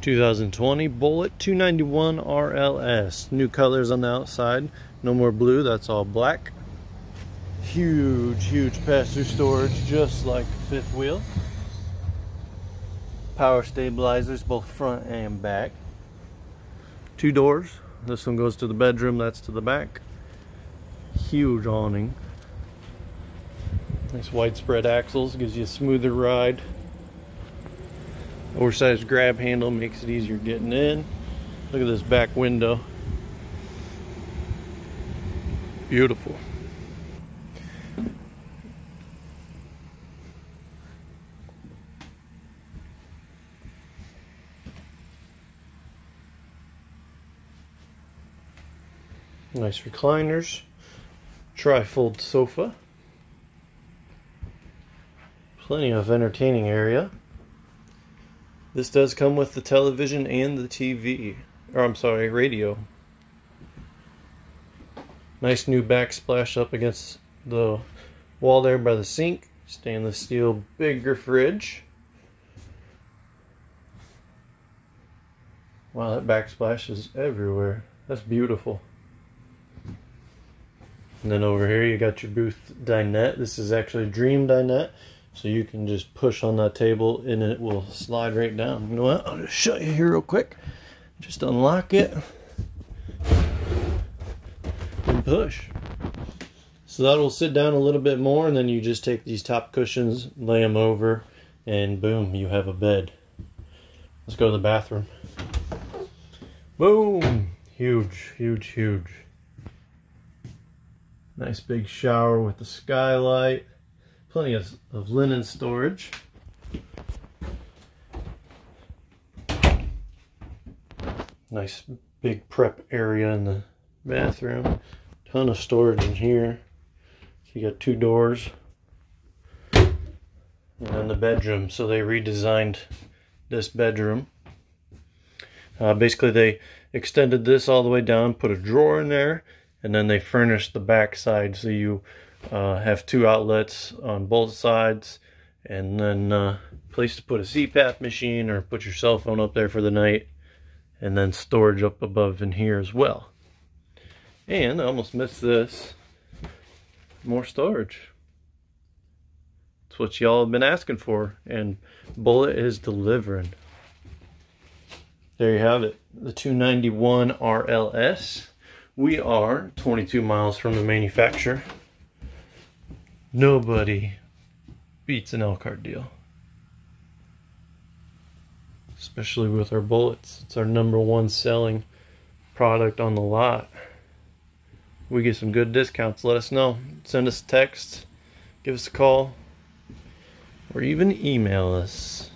2020 Bullet 291 RLS. New colors on the outside. No more blue, that's all black. Huge, huge pass-through storage, just like fifth wheel. Power stabilizers, both front and back. Two doors. This one goes to the bedroom, that's to the back. Huge awning. Nice widespread axles, gives you a smoother ride. Oversized grab handle makes it easier getting in. Look at this back window. Beautiful. Nice recliners. Tri-fold sofa. Plenty of entertaining area. This does come with the television and the TV. Or I'm sorry, radio. Nice new backsplash up against the wall there by the sink. Stainless steel bigger fridge. Wow, that backsplash is everywhere. That's beautiful. And then over here you got your booth dinette. This is actually Dream dinette. So you can just push on that table and it will slide right down. You know what? I'll just show you here real quick. Just unlock it and push. So that will sit down a little bit more and then you just take these top cushions, lay them over, and boom, you have a bed. Let's go to the bathroom. Boom! Huge, huge, huge. Nice big shower with the skylight. Plenty of, of linen storage. Nice big prep area in the bathroom. Ton of storage in here. So you got two doors. And then the bedroom. So they redesigned this bedroom. Uh, basically they extended this all the way down, put a drawer in there, and then they furnished the back side so you uh, have two outlets on both sides and then uh, place to put a CPAP machine or put your cell phone up there for the night and then storage up above in here as well. And I almost missed this. More storage. It's what y'all have been asking for and Bullet is delivering. There you have it. The 291 RLS. We are 22 miles from the manufacturer. Nobody beats an Elkhart deal. Especially with our bullets. It's our number one selling product on the lot. We get some good discounts. Let us know. Send us a text, give us a call, or even email us.